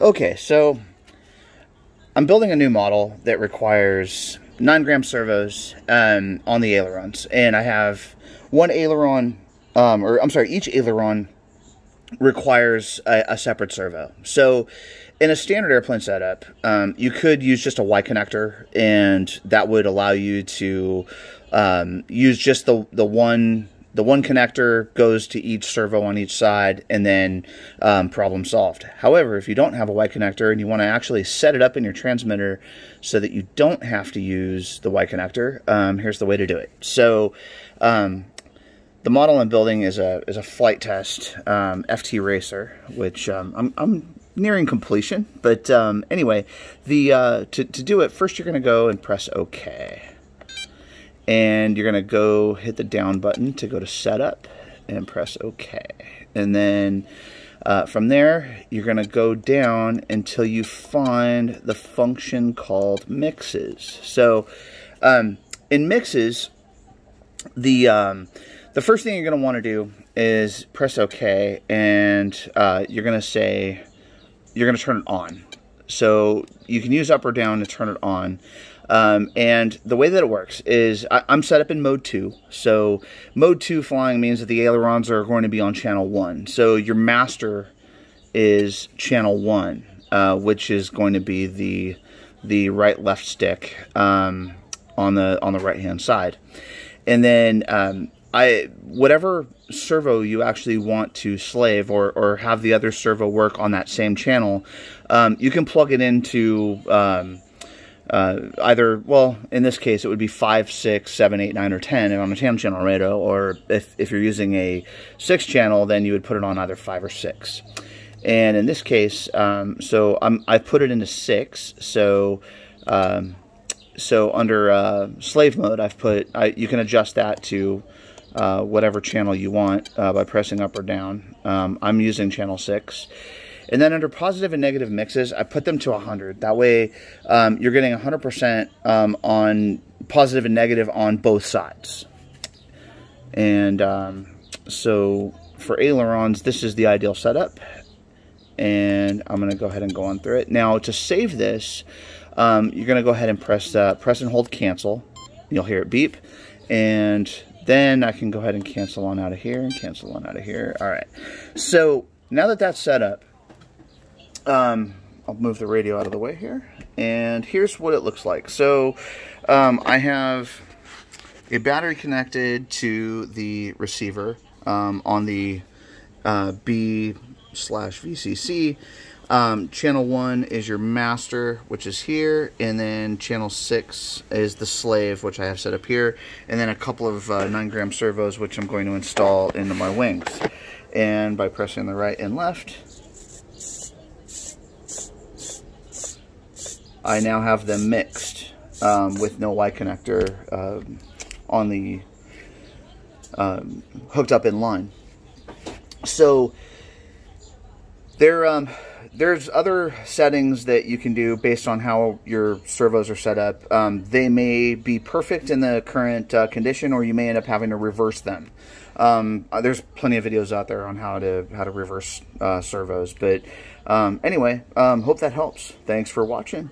Okay, so I'm building a new model that requires 9 gram servos um, on the ailerons. And I have one aileron, um, or I'm sorry, each aileron requires a, a, separate servo. So in a standard airplane setup, um, you could use just a Y connector, and that would allow you to um, use just the, the one the one connector goes to each servo on each side and then um, problem solved. However, if you don't have a Y connector and you want to actually set it up in your transmitter so that you don't have to use the Y connector, um, here's the way to do it. So um, the model I'm building is a, is a Flite Test um, FT Racer, which um, I'm, I'm, nearing completion. But um, anyway, the uh, to, to do it, first you're going to go and press OK and you're to go hit the down button to go to setup and press OK. And then uh, from there, you're to go down until you find the function called mixes. So um, in mixes, the um, the first thing you're going to want to do is press OK, and uh, you're going to say you're going to turn it on. So you can use up or down to turn it on. Um, and the way that it works is I, am set up in mode 2. So mode 2 flying means that the ailerons are going to be on channel 1. So your master is channel 1, uh, which is going to be the the right left stick um, on the on the right hand side. And then um, I whatever servo you actually want to slave or, or have the other servo work on that same channel, um, you can plug it into um, uh, either, well, in this case, it would be 5, 6, 7, 8, 9, or 10 on a 10 channel radio, or if, if you're using a 6 channel, then you would put it on either 5 or 6. And in this case, um, so I'm, I put it into 6, so um, so under uh, slave mode, I've put, I, you can adjust that to uh, whatever channel you want uh, by pressing up or down. Um, I'm using channel 6. And then under positive and negative mixes, I put them to 100. That way, um, you're getting 100% um, on positive and negative on both sides. And um, so for ailerons, this is the ideal setup. And I'm going to go ahead and go on through it. Now, to save this, um, you're going to go ahead and press, uh, press and hold cancel. You'll hear it beep. And then I can go ahead and cancel on out of here and cancel on out of here. All right. So now that that's set up, um, I'll move the radio out of the way here. And here's what it looks like. So um, I have a battery connected to the receiver um, on the uh, B slash VCC. Um, channel 1 is your master, which is here, and then channel 6 is the slave, which I have set up here, and then a couple of uh, 9 gram servos, which I'm going to install into my wings. And by pressing the right and left, I now have them mixed um, with no Y connector um, on the um, hooked up in line. So there, um, there's other settings that you can do based on how your servos are set up. Um, they may be perfect in the current uh, condition, or you may end up having to reverse them. Um, uh, there's plenty of videos out there on how to how to reverse uh, servos, but um, anyway, um, hope that helps. Thanks for watching.